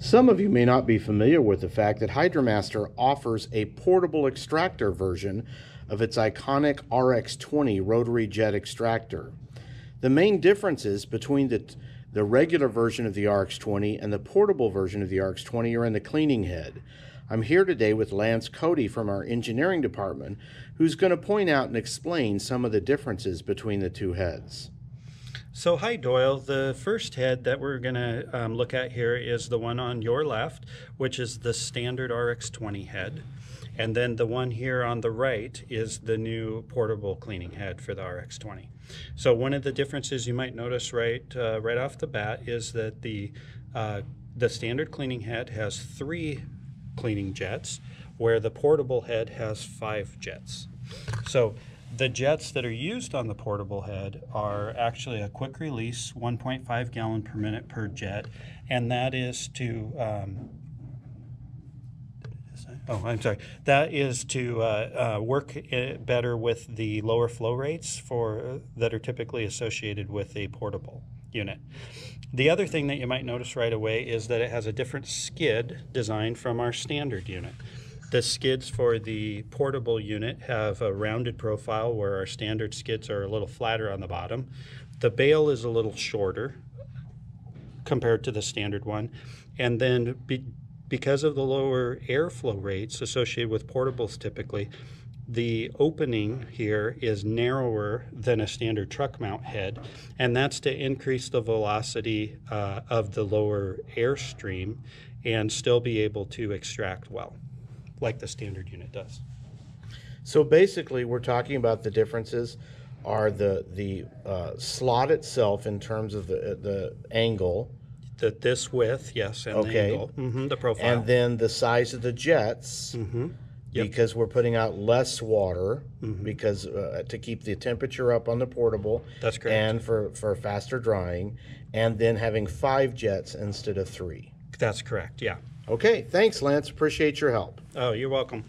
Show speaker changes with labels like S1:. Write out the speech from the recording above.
S1: Some of you may not be familiar with the fact that HydraMaster offers a portable extractor version of its iconic RX20 rotary jet extractor. The main differences between the, the regular version of the RX20 and the portable version of the RX20 are in the cleaning head. I'm here today with Lance Cody from our engineering department, who's going to point out and explain some of the differences between the two heads.
S2: So hi Doyle, the first head that we're going to um, look at here is the one on your left, which is the standard RX20 head. And then the one here on the right is the new portable cleaning head for the RX20. So one of the differences you might notice right uh, right off the bat is that the uh, the standard cleaning head has three cleaning jets, where the portable head has five jets. So the jets that are used on the portable head are actually a quick release 1.5 gallon per minute per jet, and that is to um, Oh, I'm sorry. That is to uh, uh, work better with the lower flow rates for uh, that are typically associated with a portable unit. The other thing that you might notice right away is that it has a different skid design from our standard unit. The skids for the portable unit have a rounded profile where our standard skids are a little flatter on the bottom. The bail is a little shorter compared to the standard one. And then be, because of the lower airflow rates associated with portables typically, the opening here is narrower than a standard truck mount head, and that's to increase the velocity uh, of the lower airstream and still be able to extract well, like the standard unit does.
S1: So basically, we're talking about the differences are the the uh, slot itself in terms of the the angle
S2: the, this width, yes, and the
S1: Okay.
S2: angle, hmm the profile.
S1: and then the size of the jets
S2: hmm Yep.
S1: because we're putting out less water because uh, to keep the temperature up on the portable
S2: That's correct.
S1: and for for faster drying and then having five jets instead of three
S2: That's correct, yeah.
S1: Okay thanks lance appreciate your help
S2: Oh, you're welcome.